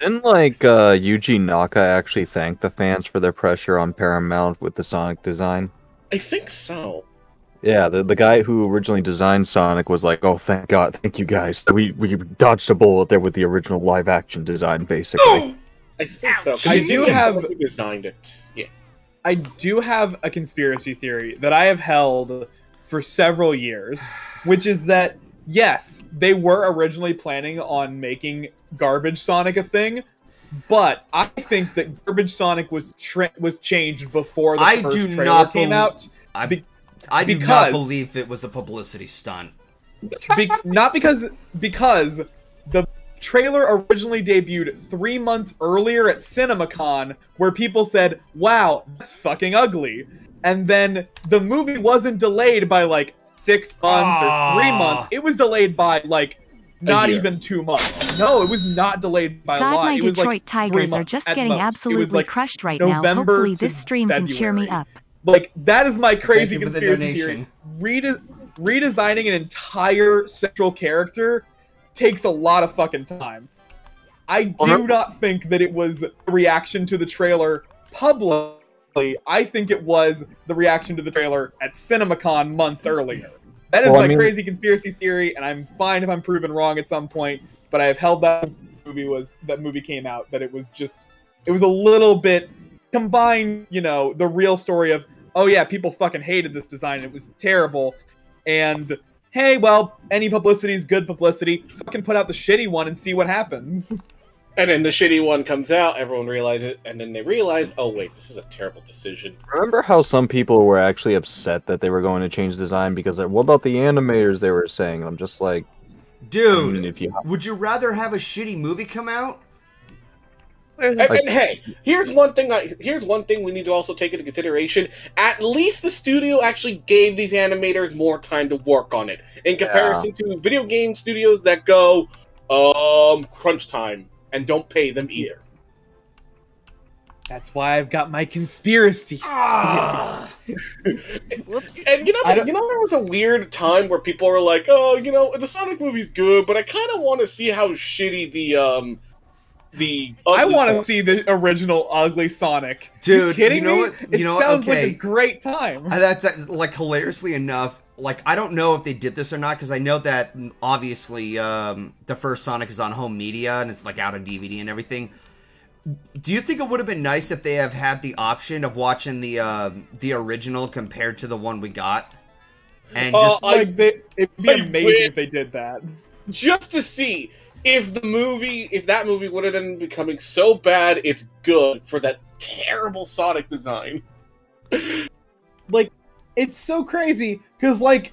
Didn't like uh, Yuji Naka actually thank the fans for their pressure on Paramount with the Sonic design? I think so. Yeah, the, the guy who originally designed Sonic was like, "Oh, thank God, thank you guys. We we dodged a bullet there with the original live action design, basically." I think so. I do have- designed it. Yeah. I do have a conspiracy theory that I have held for several years, which is that yes, they were originally planning on making Garbage Sonic a thing, but I think that Garbage Sonic was tra- was changed before the I first do trailer not came bel- out. I, Be- I do because- not believe it was a publicity stunt. Be- not because because the trailer originally debuted three months earlier at CinemaCon, where people said, "Wow, that's fucking ugly," and then the movie wasn't delayed by like six months or three Ah. months. It was delayed by like not even two months. No, it was not delayed by a lot. my it was Detroit like three Tigers are months just getting most. It was, absolutely like, crushed right November now. Hopefully, this stream can cheer me up. Like that is my crazy you for the conspiracy theory. Rede- redesigning an entire central character takes a lot of fucking time. I do not think that it was a reaction to the trailer I think it was the reaction to the trailer at CinemaCon months earlier. That is Well, I my mean- crazy conspiracy theory, and I'm fine if I'm proven wrong at some point. But I have held that since the movie was that movie came out that it was just it was a little bit combined. you know, the real story of oh yeah, people fucking hated this design, it was terrible, and hey, well, any publicity is good publicity. Fucking put out the shitty one and see what happens. And then the shitty one comes out, everyone realizes it, and then they realize, oh wait, this is a terrible decision. Remember how some people were actually upset that they were going to change design because like, what about the animators they were saying? I'm just like, I Dude, mean, if you would you rather have a shitty movie come out? And, and hey, here's one thing. I, here's one thing we need to also take into consideration. At least the studio actually gave these animators more time to work on it, in comparison to video game studios that go, um, crunch time and don't pay them either. That's why I've got my conspiracy. Ah. Whoops. And you know, you know, there was a weird time where people were like, "Oh, you know, the Sonic movie's good, but I kind of want to see how shitty the um, the I want to see the original ugly Sonic. Dude, you kidding you know me? what- It you know sounds Okay. like a great time. Uh, That's like hilariously enough. Like I don't know if they did this or not because I know that mm, obviously um, the first Sonic is on home media and it's like out on DVD and everything. Do you think it would have been nice if they have had the option of watching the uh, the original compared to the one we got, and Uh, just I- like they, it'd be I amazing wish- if they did that. just to see if the movie, if that movie would have ended up becoming so bad, it's good for that terrible Sonic design. Like, it's so crazy because like.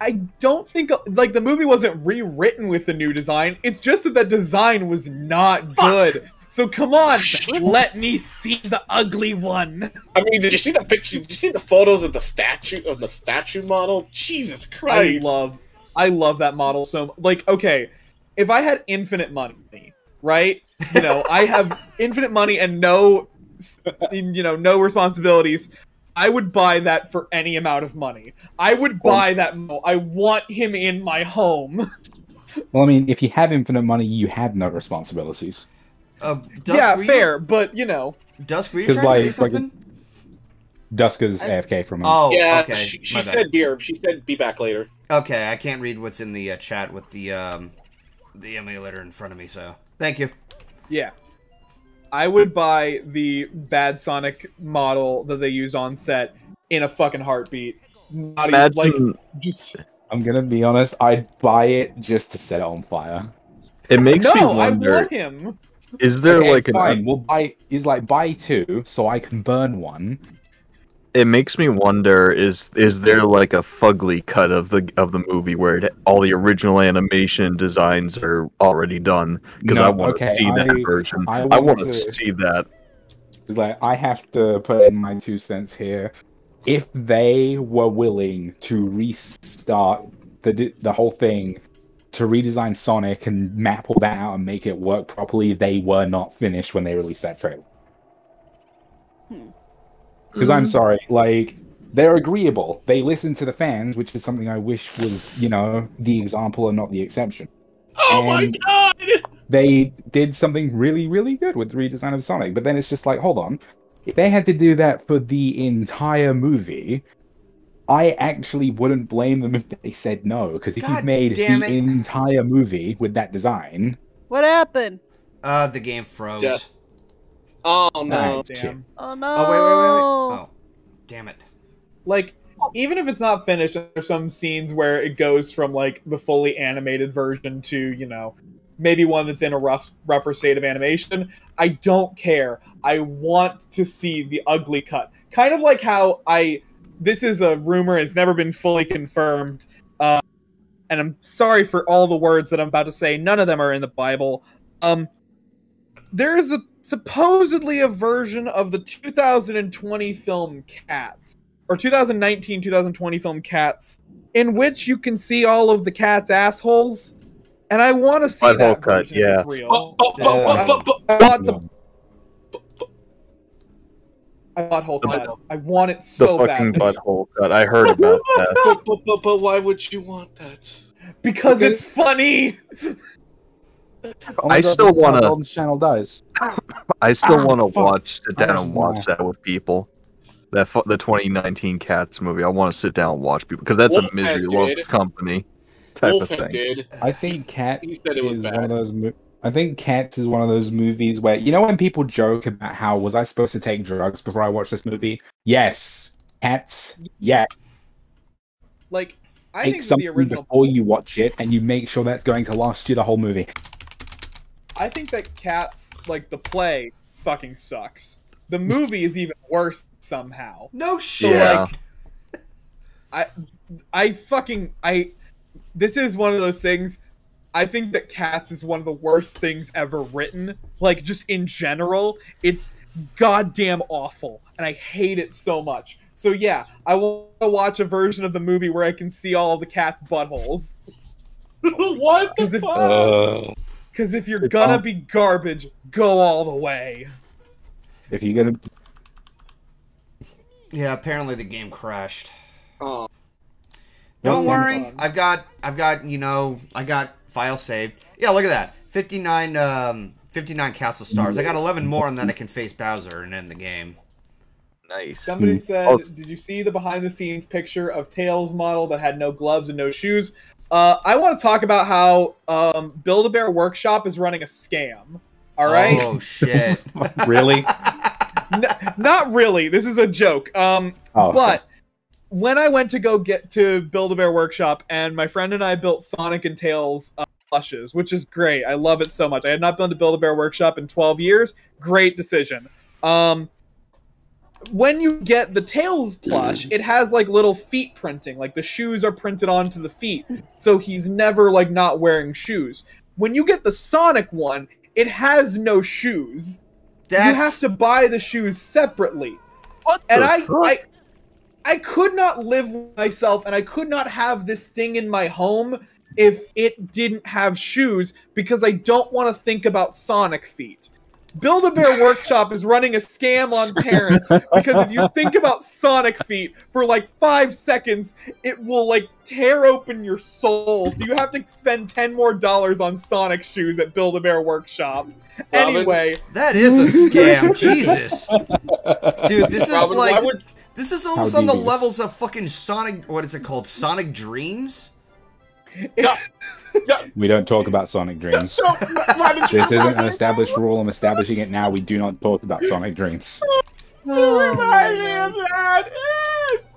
I don't think like the movie wasn't rewritten with the new design. It's just that the design was not good. So come on, let me see the ugly one. I mean, did you see the picture? Did you see the photos of the statue of the statue model? Jesus Christ! I love I love that model so like okay, if I had infinite money, right? You know, I have infinite money and no you know, no responsibilities. I would buy that for any amount of money. I would buy that mo- I want him in my home. Well, I mean, if you have infinite money, you have no responsibilities. uh, Dusk, yeah, were you- fair, but you know, Dusk, were you 'Cause, trying like- to say like- something? Duska's I- AFK from oh, yeah, okay. she, she said beer. She said be back later. Okay, I can't read what's in the uh, chat with the um, the emulator in front of me. So thank you. yeah. I would buy the bad Sonic model that they used on set in a fucking heartbeat. Not even imagine like just I'm gonna be honest, I'd buy it just to set it on fire. it makes no, me I wonder: want him. is there Okay, like fine, an? we'll buy is like buy two so I can burn one. It makes me wonder: is is there like a fugly cut of the of the movie where it, all the original animation designs are already done? Because No, I want to okay, see that I- version. I I want want to to- see that. It's like I have to put in my two cents here. If they were willing to restart the the whole thing to redesign Sonic and map all that out and make it work properly, they were not finished when they released that trailer. Hmm. Because I'm sorry, like they're agreeable. They listen to the fans, which is something I wish was, you know, the example and not the exception. Oh my god! they did something really, really good with the redesign of Sonic. But then it's just like, hold on, if they had to do that for the entire movie, I actually wouldn't blame them if they said no. Because if God you've made the entire movie with that design, What happened? Uh, the game froze. Death. Oh no! Alright. Damn. Oh no! Oh wait, wait, wait, wait. Oh, damn it. Like, even if it's not finished, there's some scenes where it goes from like the fully animated version to you know maybe one that's in a rough rougher state of animation. I don't care. I want to see the ugly cut. Kind of like how I. This is a rumor. It's never been fully confirmed. Uh, and I'm sorry for all the words that I'm about to say. None of them are in the Bible. Um, there is a supposedly a version of the 2020 film Cats or 2019 2020 film Cats in which you can see all of the cat's assholes. And I want to see Butthole that cut, yeah. real. I want the. I butthole cut. I want it so The so fucking bad butthole cut. I heard about that. but, but, but, but why would you want that? because it's funny. oh I still this is how wanna- Golden's channel does. I still Ah, want to watch, sit down Oh, and watch that with people. That fu- the 2019 Cats movie. I want to sit down and watch people because that's a misery did. loves company type of thing. did. I think Cat He said it was is bad. one of those. Mo- I think Cats is one of those movies where you know when people joke about how was I supposed to take drugs before I watched this movie? Yes, Cats. Yes, Like I take think that the something original before you watch it, and you make sure that's going to last you the whole movie. I think that Cats like the play fucking sucks. The movie is even worse somehow. No shit. Yeah. like I I fucking I this is one of those things I think that Cats is one of the worst things ever written. Like just in general, it's goddamn awful and I hate it so much. So yeah, I want to watch a version of the movie where I can see all the cat's buttholes. what the fuck? Uh, Cuz if you're It's gonna all- be garbage, go all the way. if you're gonna, Yeah, apparently the game crashed. oh, Don't Well, worry, fun. I've got, I've got, you know, I got file saved. Yeah, look at that, 59, um, 59 castle stars. I got 11 more, and then I can face Bowser and end the game. Nice. Somebody Hmm. said, Oh, "Did you see the behind-the-scenes picture of Tails' model that had no gloves and no shoes?" Uh, I want to talk about how um, Build-A-Bear Workshop is running a scam. All right, Oh shit. really? N- not really. This is a joke. Um, Oh, okay. but when I went to go get to Build a Bear Workshop, and my friend and I built Sonic and Tails uh, plushes, which is great. I love it so much. I had not been to Build a Bear Workshop in 12 years. Great decision. Um, when you get the Tails plush, it has like little feet printing, like the shoes are printed onto the feet, so he's never like not wearing shoes. When you get the Sonic one, it has no shoes. That's You have to buy the shoes separately What and the I. I I could not live with myself and I could not have this thing in my home if it didn't have shoes because I don't want to think about Sonic feet. Build a Bear Workshop is running a scam on parents because if you think about Sonic feet for like five seconds, it will like tear open your soul. So you have to spend ten more dollars on Sonic shoes at Build a Bear Workshop. Robin? Anyway, that is a scam. Jesus, dude, this is Robin, why like would this is almost on the levels of fucking Sonic. What is it called? Sonic Dreams. We don't talk about Sonic Dreams. no, why did you This isn't an established rule. I'm establishing it now. We do not talk about Sonic Dreams. remind me of that?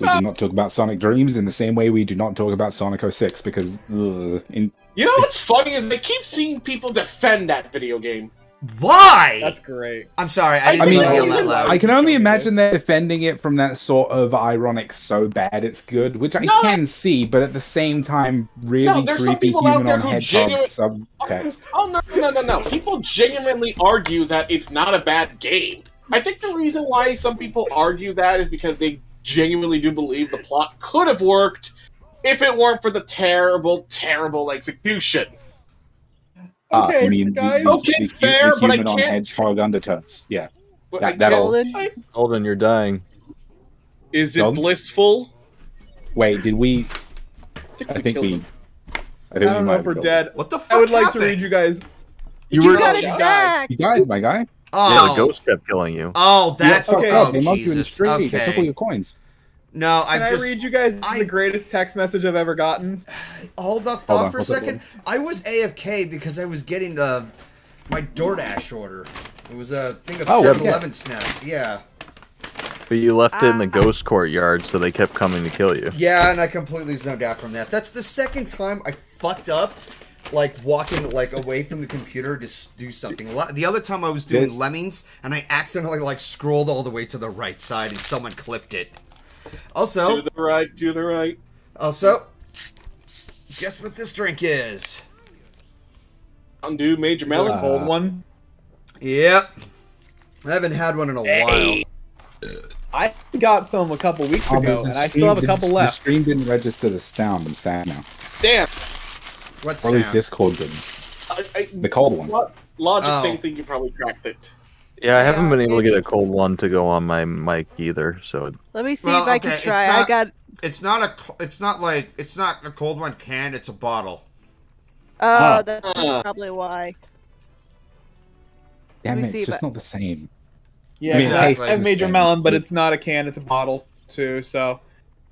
We do not talk about Sonic Dreams in the same way we do not talk about Sonic 06 because ugh, in, You know what's funny is I keep seeing people defend that video game. Why? that's great. I'm sorry, I I mean, mean to yell I- that loud. I can only imagine they're defending it from that sort of ironic so bad it's good, which I No. can see, but at the same time, really No, there's some creepy people out human there on who hedgehog genuine- subtext. Oh no no no no no! People genuinely argue that it's not a bad game. I think the reason why some people argue that is because they genuinely do believe the plot could have worked if it weren't for the terrible, terrible execution. Ah, Okay, you mean the- guys. the, Okay, the, fair, the but I on can't- hedgehog undertones? Yeah. But That- I that'll- can't- Golden. You're dying. Is it Done? blissful? Wait, did we? I think killed we. him. I I think we don't might know have if we're killed dead. What the fuck I would like to read you guys. You You were got attacked. You died, my guy. Oh, yeah, the ghost kept killing you. oh, that's yeah, oh. They mugged you in the Jesus. street. They took all your coins. No, Can I'm I just read you guys I- the greatest text message I've ever gotten? hold up Hold thought on, for a hold up, second. I was AFK because I was getting the my DoorDash order. It was a thing of Oh, 7-Eleven snacks. Yeah, But you left it in the Ah. ghost courtyard, so they kept coming to kill you. yeah, and I completely zoned out from that. That's the second time I fucked up. Like walking like away from the computer to do something. The other time I was doing This- lemmings and I accidentally like scrolled all the way to the right side and someone clipped it. Also, To the right, to the right. also, guess what this drink is? Undo Major The Melon. Uh, cold one. Yep. I haven't had one in a while. I got some a couple weeks Oh, ago, and I still have a couple left. The stream didn't register the sound. I'm sad now. Damn. What's Or at least? Discord didn't. I, I, The cold one. Lo- Logic Oh. thinks that you probably cracked it. Yeah, I haven't been able to get a cold one to go on my mic either. So Let me see Well, if I okay, can try. not- I got. It's not a. co- It's not like. It's not a cold one can. It's a bottle. Oh, Ah. that's Ah. probably why. Damn it, it's just I- not the same. Yeah, I mean, it I I have Major the. Melon, but it's not a can; it's a bottle too. So,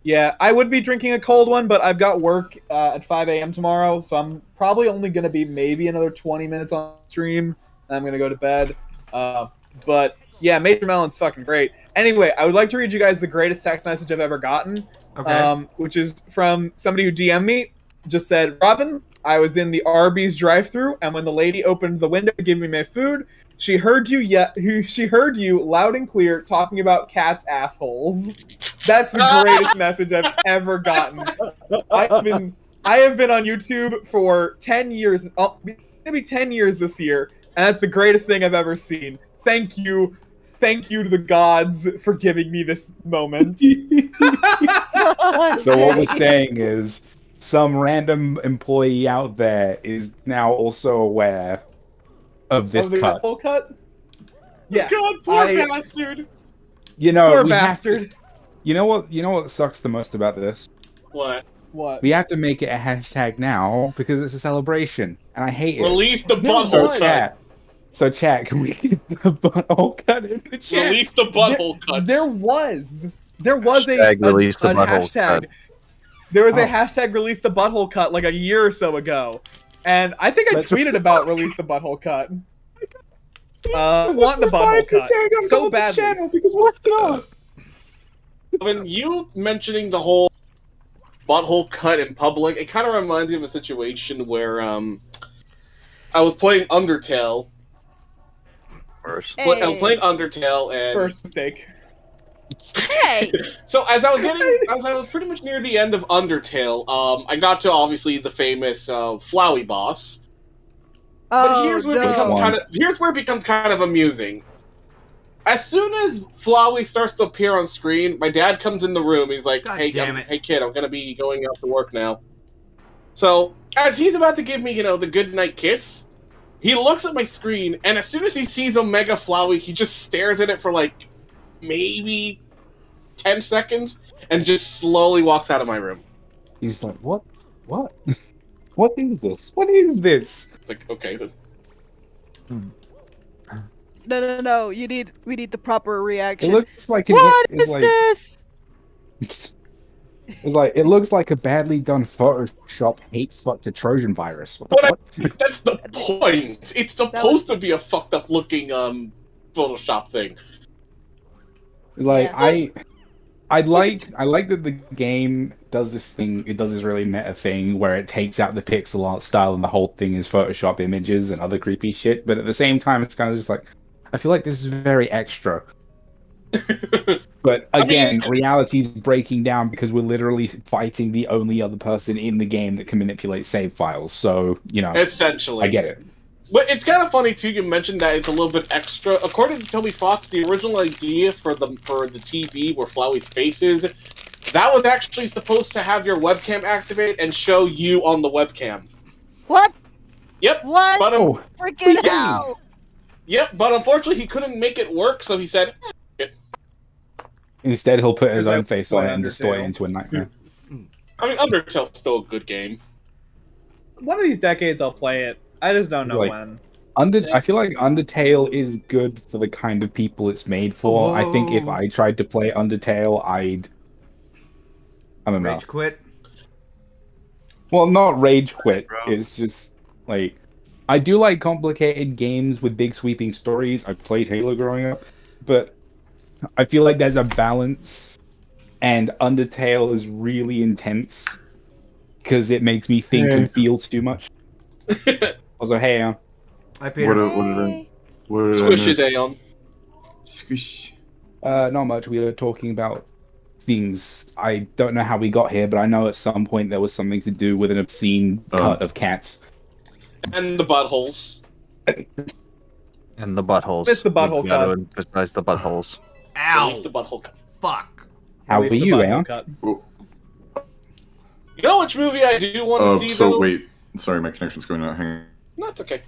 yeah, I would be drinking a cold one, but I've got work uh, at 5 a.m. tomorrow, so I'm probably only going to be maybe another 20 minutes on stream. And I'm going to go to bed. Uh, but yeah, Major Melon's fucking great. Anyway, I would like to read you guys the greatest text message I've ever gotten. Okay. um, which is from somebody who DM'd me. Just said, Robin, I was in the Arby's drive-through, and when the lady opened the window to give me my food, she heard you yet. She heard you loud and clear talking about cats' assholes. That's the greatest message I've ever gotten. I've been I have been on YouTube for ten years. Oh, maybe ten years this year, and that's the greatest thing I've ever seen. Thank you. Thank you to the gods for giving me this moment. So what we're saying is some random employee out there is now also aware of this Oh, cut. full cut? Yes. God, poor I- bastard. You know, Poor we have to- bastard. you know what? You know what sucks the most about this? What? What? We have to make it a hashtag now because it's a celebration, and I hate it. Release the No, so butthole cut. Chat, so chat, can we get the butthole cut in the chat? Release the butthole cut. There was. There was a, Hashtag a, release the a butthole hashtag. cut. There was a Oh. hashtag release the butthole cut like a year or so ago. And I think I Let's- tweeted about release the butthole cut. Uh, I want the butthole cut so badly. because what's not? when you mentioning the whole butthole cut in public, it kind of reminds me of a situation where um, I was playing Undertale. First. Pla- I was playing Undertale, and First mistake. Hey, so as I was getting, as I was pretty much near the end of Undertale, um, I got to obviously the famous uh, Flowey boss. But oh here's where it becomes kind of here's where it becomes kind of amusing. As soon as Flowey starts to appear on screen, my dad comes in the room. He's like, God "Hey, damn it. hey, kid, I'm gonna be going out to work now." So as he's about to give me, you know, the good night kiss, he looks at my screen, and as soon as he sees Omega Flowey, he just stares at it for like maybe ten seconds, and just slowly walks out of my room. He's like, what? What? what is this? What is this? Like, okay, so hmm. No, no, no! You need, we need the proper reaction. It reaction. looks like an, what it's like this? it's like it looks like a badly done Photoshop hate fuck to Trojan virus. What the But I- That's the point. It's supposed to be a fucked up looking um Photoshop thing. It's like Yeah. I I like I like that the game does this thing it does this really meta thing where it takes out the pixel art style and the whole thing is Photoshop images and other creepy shit, but at the same time it's kind of just like I feel like this is very extra. But I mean- again, reality's breaking down because we're literally fighting the only other person in the game that can manipulate save files. So, you know, Essentially. I get it. But it's kind of funny too. You mentioned that it's a little bit extra. According to Toby Fox, the original idea for the for the TV where Flowey's face is, that was actually supposed to have your webcam activate and show you on the webcam. What? Yep. What? But um, Oh, Freaking yeah. hell! yep. But unfortunately, he couldn't make it work, so he said, instead he'll put his own face on play it and destroy it into a nightmare. "I mean, Undertale's still a good game." One of these decades I'll play it. I just don't know like- when. Under, I feel like Undertale is good for the kind of people it's made for. I think if Oh. I tried to play Undertale, I'd. I don't know. Rage quit. Well, not rage quit. It's just like I do like complicated games with big sweeping stories. I played Halo growing up, but I feel like there's a balance, and Undertale is really intense because it makes me think and feel too much. also, hey, uh, Hi, What, Peter. did- what did I? Hey. What did I Squish miss? it, Aeon. Squish. uh, not much. We were talking about things. I don't know how we got here, but I know at some point there was something to do with an obscene Oh. cut of cats. And the buttholes. And the buttholes. Missed the butthole We cut. emphasize the buttholes. At least Ow. the butthole. cut. Fuck. How Leave are you, butthole You know which movie I do want to Uh, see, so though? wait. Sorry, my connection's going out. Hang on. No, it's okay.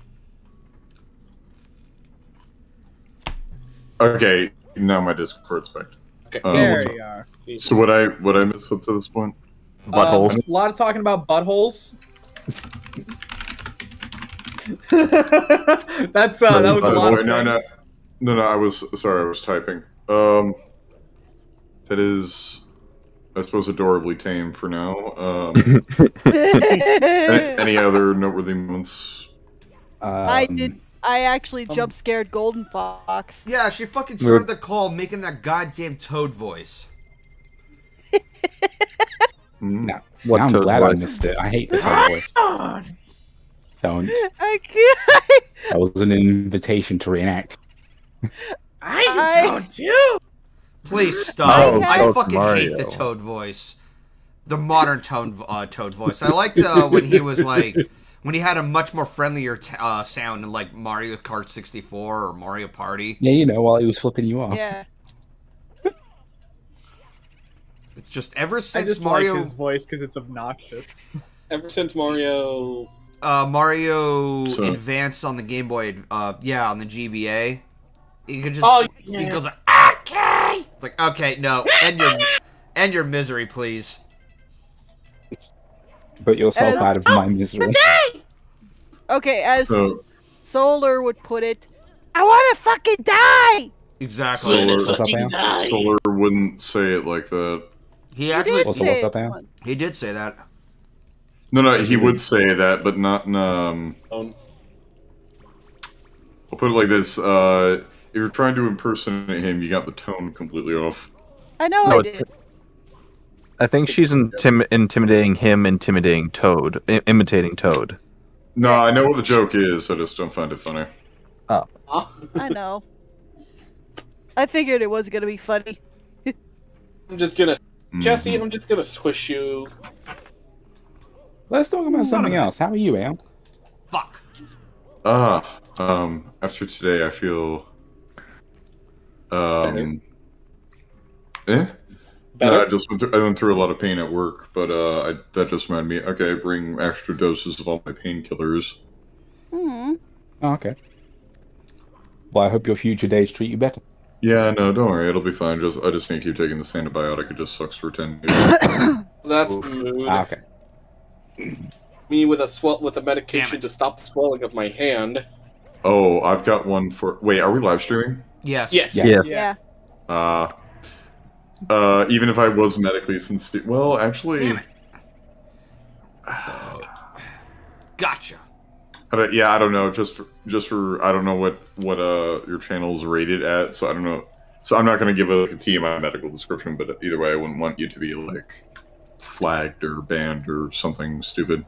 Okay, now my Discord's back. Okay. Uh, there what's you are. So what I what I missed up to this point? Buttholes. Um, a lot of talking about buttholes. That's uh, that was a lot Sorry, of no, no, no, no. I was sorry. I was typing. Um, that is, I suppose, adorably tame for now. Um, any, any other noteworthy moments? I Um, did. I actually jump scared Golden Fox. Yeah, she fucking started the call making that goddamn toad voice. No. What I'm to- glad I missed it. I hate the toad voice. Don't. I can't. That was an invitation to reenact. I, do I... Toad too. Please stop. Oh, I Toad fucking hate the toad voice. The modern tone uh, toad voice. I liked uh, when he was like when he had a much more friendlier t- uh, sound in like Mario Kart 64 or Mario Party. Yeah, you know, while he was flipping you off. yeah. It's just ever I since just Mario like his voice because it's obnoxious. Ever since Mario. uh, Mario So- Advance on the Game Boy, uh, yeah, on the GBA, you could just Oh, he yeah. goes like okay. It's like okay, no, end your end your misery, please. Put yourself out of my misery. Okay, as So Solar would put it, I want to fucking die. Exactly. Solar, What's up, Al? Solar wouldn't say it like that. He You actually did Also, say what's it up, Al? once. he did say that. No, no, he would say that, but not in. Um, Um, I'll put it like this: uh, if you're trying to impersonate him, you got the tone completely off. I know No, I did. I think she's intim- intimidating him, intimidating Toad, I- imitating Toad. No, I know what the joke is. I just don't find it funny. huh? I know. I figured it was gonna be funny. I'm just gonna. Jesse, Mhm. I'm just gonna squish you. Let's talk about something else. How are you, Al? Fuck. Ah, um, after today, I feel. Um. Eh? Better? No, I just went through, I went through a lot of pain at work, but uh, I, that just reminded me. Okay, bring extra doses of all my painkillers. Hmm. Oh, okay. Well, I hope your future days treat you better. Yeah, no, don't worry, it'll be fine. Just I just need to keep taking this antibiotic. It just sucks for ten years. That's Oof. mood. Ah, okay. Me with a swell with a medication to stop the swelling of my hand. oh, I've got one for. Wait, are we live streaming? Yes. Yes. Yeah. Yeah. Uh, uh, even if I was medically sincere, well, actually, Damn it. Gotcha. I don't- yeah, I don't know. Just for, just for I don't know what what uh your channel's rated at, so I don't know. So I'm not going to give a, like, a TMI medical description, but either way, I wouldn't want you to be like flagged or banned or something stupid.